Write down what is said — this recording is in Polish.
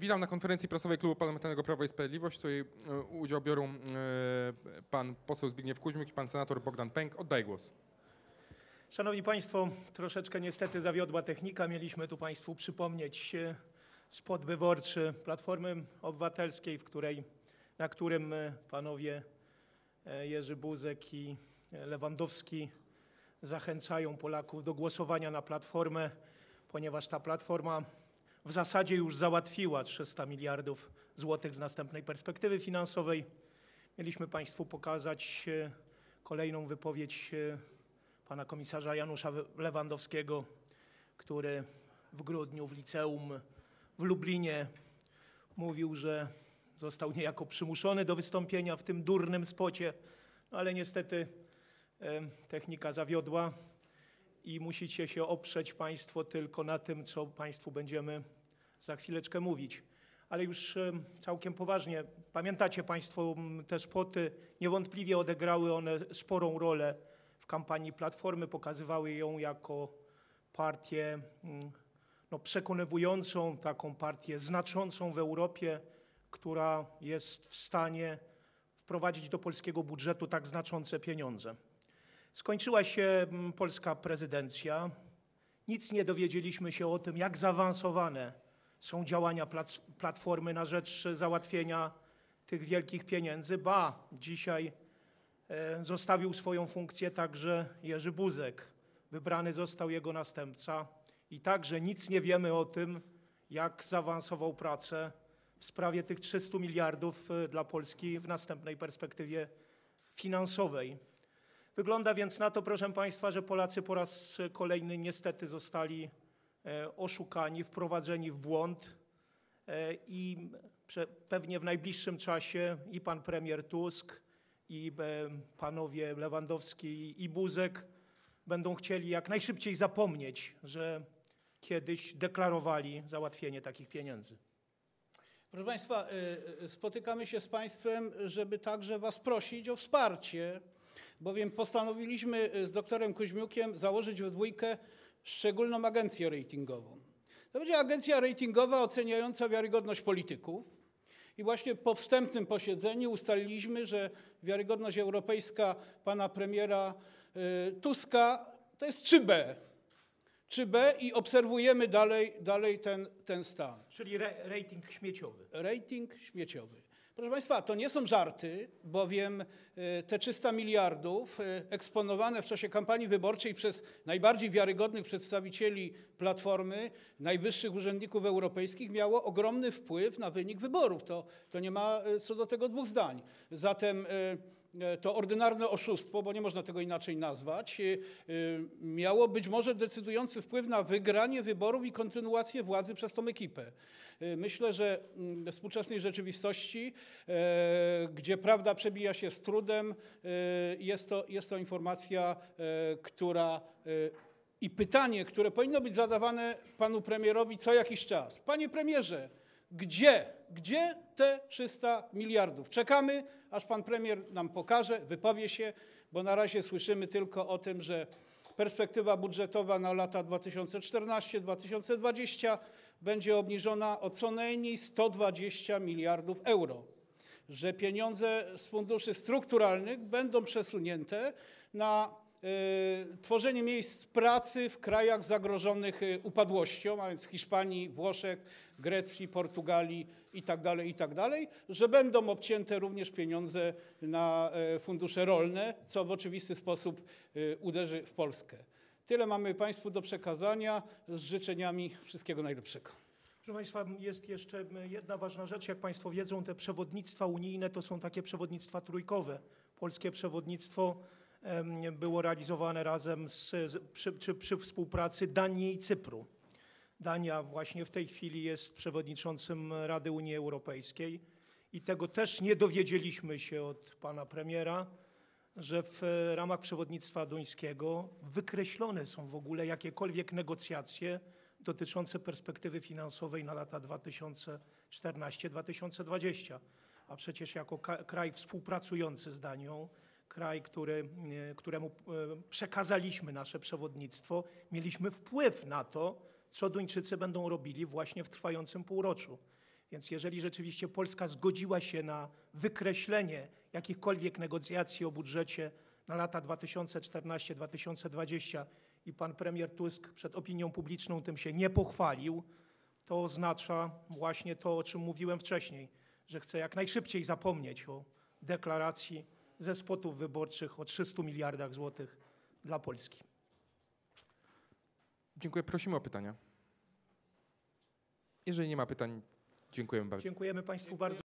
Witam na konferencji prasowej Klubu Parlamentarnego Prawo i Sprawiedliwość, w której udział biorą e, pan poseł Zbigniew Kuźmiuk i pan senator Bogdan Pęk. Oddaję głos. Szanowni Państwo, troszeczkę niestety zawiodła technika. Mieliśmy tu Państwu przypomnieć e, spot wyborczy Platformy Obywatelskiej, w której, na którym e, panowie Jerzy Buzek i Lewandowski zachęcają Polaków do głosowania na Platformę, ponieważ ta Platforma w zasadzie już załatwiła 300 miliardów złotych z następnej perspektywy finansowej. Mieliśmy Państwu pokazać e, kolejną wypowiedź e, pana komisarza Janusza Lewandowskiego, który w grudniu w liceum w Lublinie mówił, że został niejako przymuszony do wystąpienia w tym durnym spocie, no ale niestety e, technika zawiodła i musicie się oprzeć Państwo tylko na tym, co Państwu będziemy za chwileczkę mówić. Ale już e, całkiem poważnie, pamiętacie Państwo te spoty, niewątpliwie odegrały one sporą rolę w kampanii Platformy, pokazywały ją jako partię no, przekonywującą, taką partię znaczącą w Europie, która jest w stanie wprowadzić do polskiego budżetu tak znaczące pieniądze. Skończyła się mm, polska prezydencja. Nic nie dowiedzieliśmy się o tym, jak zaawansowane są działania Platformy na rzecz załatwienia tych wielkich pieniędzy. Ba, dzisiaj e, zostawił swoją funkcję także Jerzy Buzek. Wybrany został jego następca i także nic nie wiemy o tym, jak zaawansował pracę w sprawie tych 300 miliardów e, dla Polski w następnej perspektywie finansowej. Wygląda więc na to, proszę Państwa, że Polacy po raz kolejny niestety zostali e, oszukani, wprowadzeni w błąd e, i pewnie w najbliższym czasie i pan premier Tusk, i e, panowie Lewandowski i Buzek będą chcieli jak najszybciej zapomnieć, że kiedyś deklarowali załatwienie takich pieniędzy. Proszę Państwa, spotykamy się z Państwem, żeby także Was prosić o wsparcie, bowiem postanowiliśmy y, z doktorem Kuźmiukiem założyć we dwójkę szczególną agencję ratingową. To będzie agencja ratingowa oceniająca wiarygodność polityków. I właśnie po wstępnym posiedzeniu ustaliliśmy, że wiarygodność europejska pana premiera y, Tuska to jest 3B. 3B i obserwujemy dalej, dalej ten, ten stan. Czyli re- rating śmieciowy. Rating śmieciowy. Proszę Państwa, to nie są żarty, bowiem e, te 300 miliardów e, eksponowane w czasie kampanii wyborczej przez najbardziej wiarygodnych przedstawicieli Platformy, najwyższych urzędników europejskich miało ogromny wpływ na wynik wyborów. To, nie ma e, co do tego dwóch zdań. E, to ordynarne oszustwo, bo nie można tego inaczej nazwać, e, e, miało być może decydujący wpływ na wygranie wyborów i kontynuację władzy przez tą ekipę. Myślę, że mm, we współczesnej rzeczywistości, gdzie prawda przebija się z trudem, jest to, jest to informacja, która i pytanie, które powinno być zadawane panu premierowi co jakiś czas. Panie premierze, gdzie, gdzie te 300 miliardów? Czekamy, aż pan premier nam pokaże, wypowie się, bo na razie słyszymy tylko o tym, że perspektywa budżetowa na lata 2014-2020 będzie obniżona o co najmniej 120 miliardów euro że pieniądze z funduszy strukturalnych będą przesunięte na tworzenie miejsc pracy w krajach zagrożonych y, upadłością, a więc Hiszpanii, Włoszech, Grecji, Portugalii itd., itd., że będą obcięte również pieniądze na y, fundusze rolne, co w oczywisty sposób y, uderzy w Polskę. Tyle mamy Państwu do przekazania z życzeniami wszystkiego najlepszego. Proszę Państwa, jest jeszcze jedna ważna rzecz. Jak Państwo wiedzą, te przewodnictwa unijne to są takie przewodnictwa trójkowe. Polskie przewodnictwo było realizowane razem z, przy, przy, przy współpracy Danii i Cypru. Dania właśnie w tej chwili jest przewodniczącym Rady Unii Europejskiej i tego też nie dowiedzieliśmy się od pana premiera, że w e, ramach przewodnictwa duńskiego wykreślone są w ogóle jakiekolwiek negocjacje dotyczące perspektywy finansowej na lata 2014-2020. A przecież jako kraj współpracujący z Danią, kraj, który, e, któremu e, przekazaliśmy nasze przewodnictwo, mieliśmy wpływ na to, co Duńczycy będą robili właśnie w trwającym półroczu. Więc jeżeli rzeczywiście Polska zgodziła się na wykreślenie jakichkolwiek negocjacji o budżecie na lata 2014-2020 i pan premier Tusk przed opinią publiczną tym się nie pochwalił, to oznacza właśnie to, o czym mówiłem wcześniej, że chce jak najszybciej zapomnieć o deklaracji ze spotów wyborczych o 300 miliardach złotych dla Polski. Dziękuję. Prosimy o pytania. Jeżeli nie ma pytań, dziękujemy bardzo. Dziękujemy Państwu bardzo.